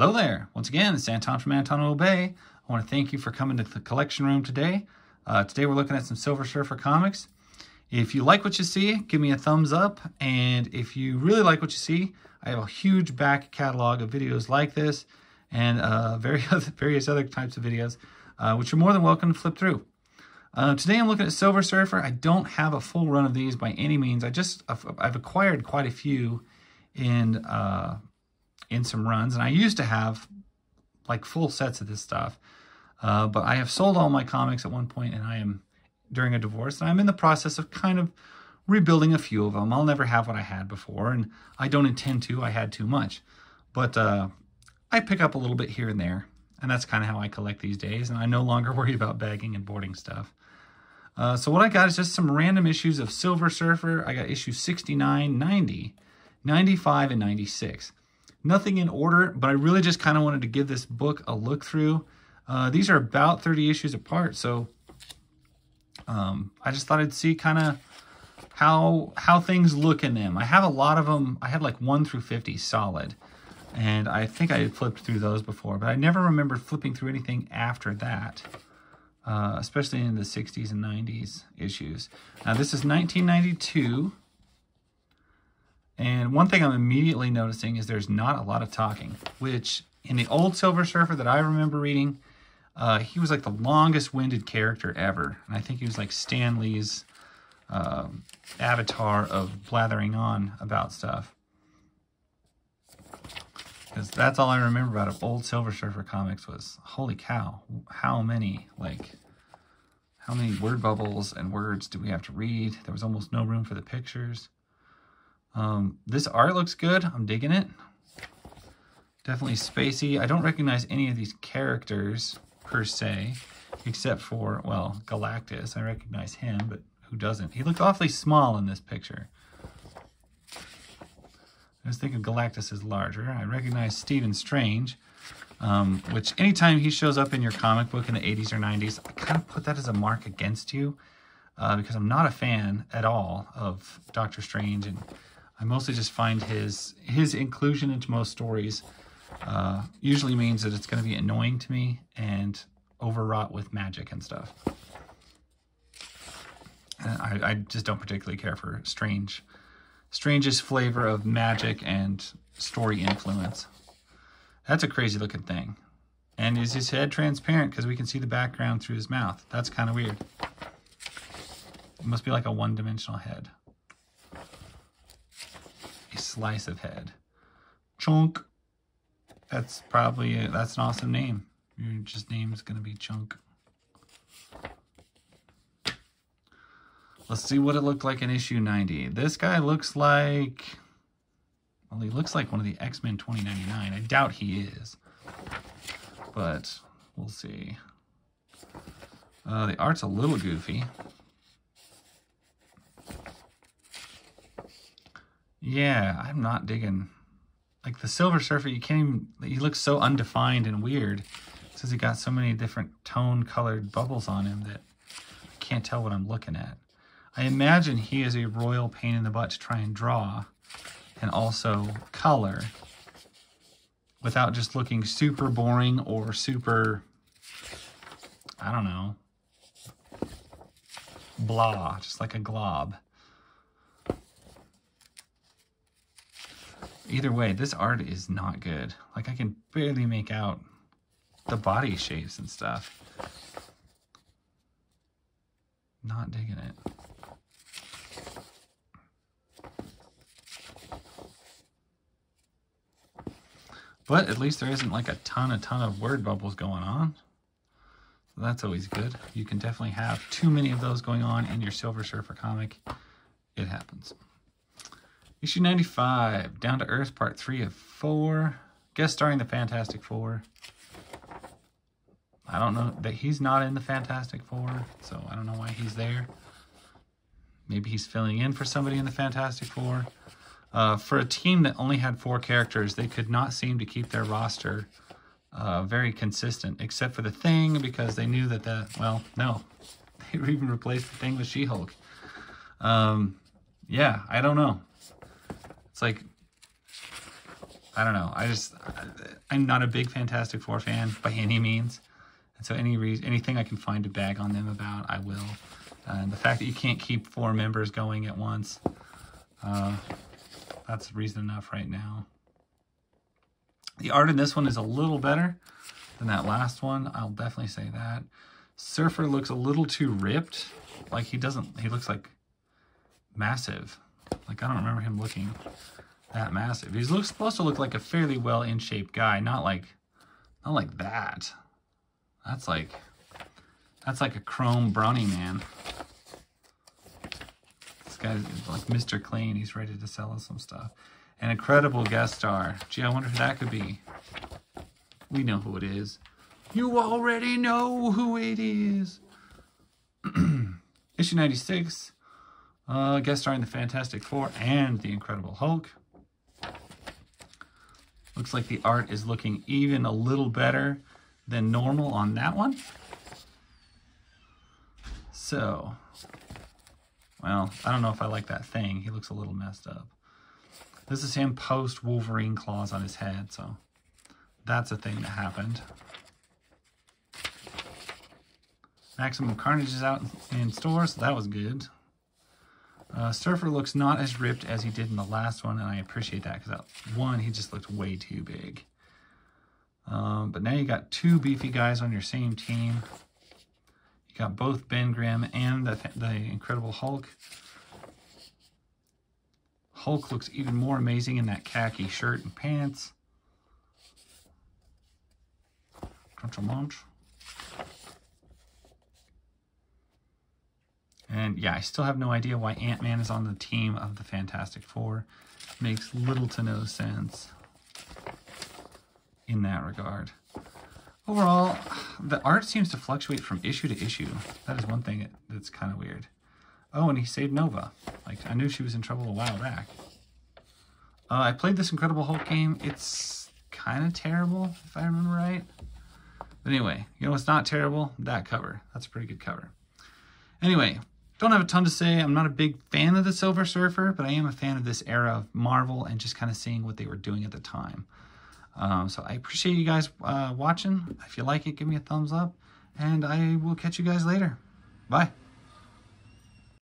Hello there. Once again, it's Anton from Antonimo Bay. I want to thank you for coming to the collection room today. Uh, today we're looking at some Silver Surfer comics. If you like what you see, give me a thumbs up. And if you really like what you see, I have a huge back catalog of videos like this and uh, various, various other types of videos, uh, which you're more than welcome to flip through. Uh, today I'm looking at Silver Surfer. I don't have a full run of these by any means. I just, I've acquired quite a few in in some runs. And I used to have like full sets of this stuff. Uh, but I have sold all my comics at one point and I am during a divorce and I'm in the process of kind of rebuilding a few of them. I'll never have what I had before and I don't intend to. I had too much. But uh, I pick up a little bit here and there. And that's kind of how I collect these days. And I no longer worry about bagging and boarding stuff. Uh, so what I got is just some random issues of Silver Surfer. I got issues 69, 90, 95, and 96 nothing in order, but I really just kind of wanted to give this book a look through. Uh, these are about 30 issues apart, so um, I just thought I'd see kind of how how things look in them. I have a lot of them. I had like 1 through 50 solid, and I think I had flipped through those before, but I never remember flipping through anything after that, uh, especially in the 60s and 90s issues. Now, this is 1992. And one thing I'm immediately noticing is there's not a lot of talking, which in the old Silver Surfer that I remember reading, uh, he was like the longest winded character ever. And I think he was like Stan Lee's uh, avatar of blathering on about stuff. Because that's all I remember about old Silver Surfer comics was, holy cow, how many, like, how many word bubbles and words do we have to read? There was almost no room for the pictures. Um, this art looks good. I'm digging it. Definitely spacey. I don't recognize any of these characters per se, except for, well, Galactus. I recognize him, but who doesn't? He looked awfully small in this picture. I was thinking Galactus is larger. I recognize Stephen Strange, um, which anytime he shows up in your comic book in the 80s or 90s, I kind of put that as a mark against you uh, because I'm not a fan at all of Doctor Strange and I mostly just find his his inclusion into most stories uh, usually means that it's going to be annoying to me and overwrought with magic and stuff. And I, I just don't particularly care for strange, Strange's flavor of magic and story influence. That's a crazy looking thing. And is his head transparent because we can see the background through his mouth? That's kind of weird. It must be like a one-dimensional head slice of head. Chunk. That's probably, a, that's an awesome name. Your just name's going to be Chunk. Let's see what it looked like in issue 90. This guy looks like, well, he looks like one of the X-Men 2099. I doubt he is, but we'll see. Uh, the art's a little goofy. Yeah, I'm not digging. Like the Silver Surfer, you can't even, he looks so undefined and weird. Says he got so many different tone colored bubbles on him that I can't tell what I'm looking at. I imagine he is a royal pain in the butt to try and draw and also color without just looking super boring or super, I don't know, blah, just like a glob. Either way, this art is not good. Like, I can barely make out the body shapes and stuff. Not digging it. But at least there isn't like a ton, a ton of word bubbles going on. So that's always good. You can definitely have too many of those going on in your Silver Surfer comic. It happens. Issue 95, Down to Earth, Part 3 of 4. Guest starring the Fantastic Four. I don't know that he's not in the Fantastic Four, so I don't know why he's there. Maybe he's filling in for somebody in the Fantastic Four. Uh, for a team that only had four characters, they could not seem to keep their roster uh, very consistent, except for the Thing, because they knew that the, well, no, they even replaced the Thing with She-Hulk. Um, yeah, I don't know. It's like, I don't know. I just, I'm not a big Fantastic Four fan by any means. And so any reason, anything I can find to bag on them about, I will. And the fact that you can't keep four members going at once, uh, that's reason enough right now. The art in this one is a little better than that last one. I'll definitely say that. Surfer looks a little too ripped. Like he doesn't, he looks like massive. Like I don't remember him looking that massive. He's looks, supposed to look like a fairly well in shape guy, not like, not like that. That's like, that's like a chrome Brawny man. This guy's like Mr. Clean. He's ready to sell us some stuff. An incredible guest star. Gee, I wonder who that could be. We know who it is. You already know who it is. Issue 96. Uh, guest starring the Fantastic Four and the Incredible Hulk. Looks like the art is looking even a little better than normal on that one. So, well, I don't know if I like that thing. He looks a little messed up. This is him post Wolverine claws on his head, so that's a thing that happened. Maximum Carnage is out in stores, so that was good. Uh, Surfer looks not as ripped as he did in the last one, and I appreciate that because that one, he just looked way too big. Um, but now you got two beefy guys on your same team. You got both Ben Grimm and the, the Incredible Hulk. Hulk looks even more amazing in that khaki shirt and pants. Crunch a munch. And yeah, I still have no idea why Ant-Man is on the team of the Fantastic Four. Makes little to no sense in that regard. Overall, the art seems to fluctuate from issue to issue. That is one thing that's kind of weird. Oh, and he saved Nova. Like, I knew she was in trouble a while back. Uh, I played this Incredible Hulk game. It's kind of terrible, if I remember right. But anyway, you know what's not terrible? That cover. That's a pretty good cover. Anyway, don't have a ton to say. I'm not a big fan of the Silver Surfer, but I am a fan of this era of Marvel and just kind of seeing what they were doing at the time. Um, so I appreciate you guys uh, watching. If you like it, give me a thumbs up, and I will catch you guys later. Bye.